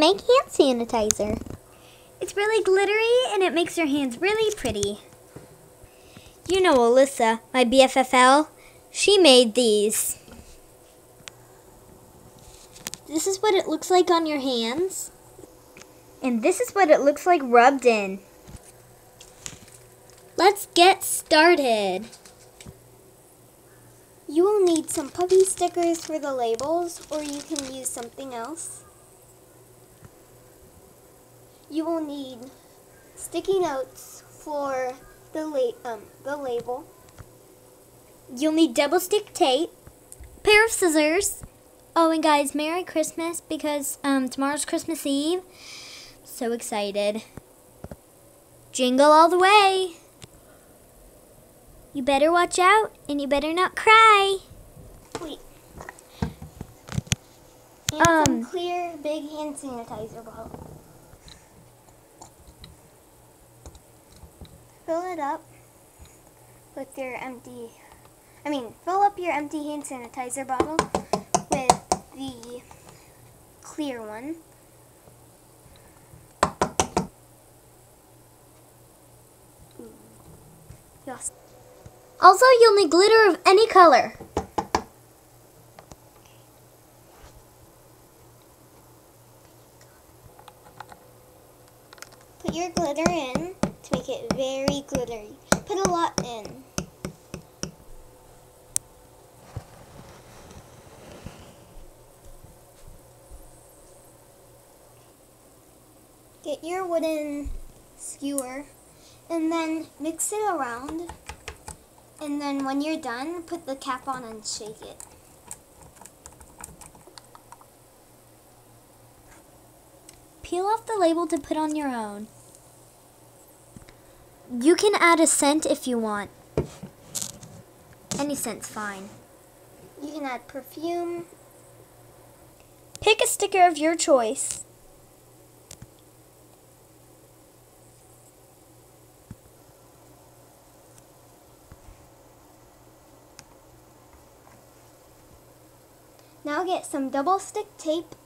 make hand sanitizer. It's really glittery and it makes your hands really pretty. You know Alyssa, my BFFL? She made these. This is what it looks like on your hands. And this is what it looks like rubbed in. Let's get started. You will need some puppy stickers for the labels, or you can use something else. You will need sticky notes for the, la um, the label. You'll need double stick tape, pair of scissors. Oh, and guys, Merry Christmas because um, tomorrow's Christmas Eve. So excited. Jingle all the way. You better watch out and you better not cry. Wait. And some Um, clear big hand sanitizer bottle. Fill it up with your empty, I mean, fill up your empty hand sanitizer bottle with the clear one. Yes. Also, you'll need glitter of any color. Put your glitter in to make it very glittery. Put a lot in. Get your wooden skewer and then mix it around. And then when you're done, put the cap on and shake it. Peel off the label to put on your own. You can add a scent if you want. Any scent's fine. You can add perfume. Pick a sticker of your choice. Now get some double stick tape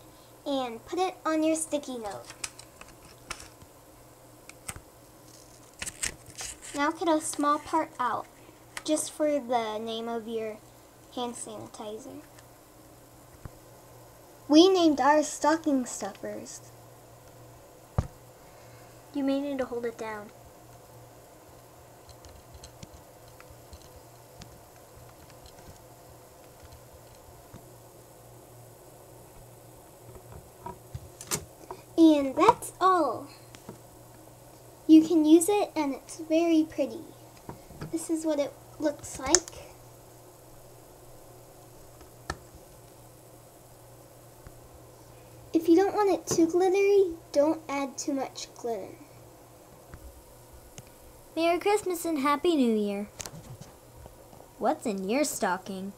and put it on your sticky note. Now cut a small part out, just for the name of your hand sanitizer. We named ours stocking stuffers. You may need to hold it down. And that's all. Can use it and it's very pretty. This is what it looks like. If you don't want it too glittery, don't add too much glitter. Merry Christmas and Happy New Year. What's in your stocking?